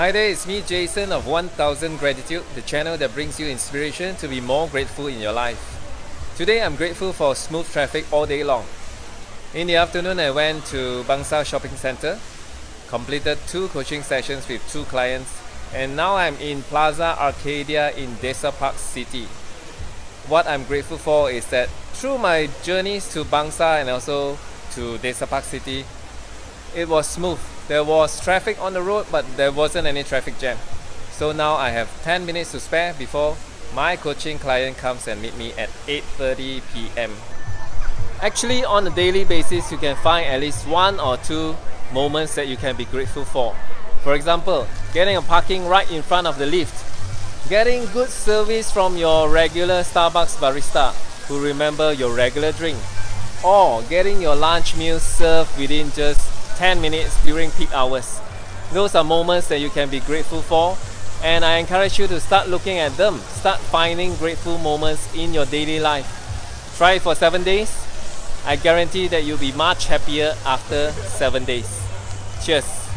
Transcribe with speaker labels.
Speaker 1: Hi there, it's me Jason of 1000 Gratitude, the channel that brings you inspiration to be more grateful in your life. Today I'm grateful for smooth traffic all day long. In the afternoon I went to Bangsar Shopping Center, completed two coaching sessions with two clients, and now I'm in Plaza Arcadia in Desa Park City. What I'm grateful for is that through my journeys to Bangsar and also to Desa Park City, it was smooth there was traffic on the road, but there wasn't any traffic jam. So now I have 10 minutes to spare before my coaching client comes and meet me at 8.30 p.m. Actually, on a daily basis, you can find at least one or two moments that you can be grateful for. For example, getting a parking right in front of the lift, getting good service from your regular Starbucks barista who remember your regular drink, or getting your lunch meal served within just 10 minutes during peak hours. Those are moments that you can be grateful for and I encourage you to start looking at them. Start finding grateful moments in your daily life. Try it for 7 days. I guarantee that you'll be much happier after 7 days. Cheers.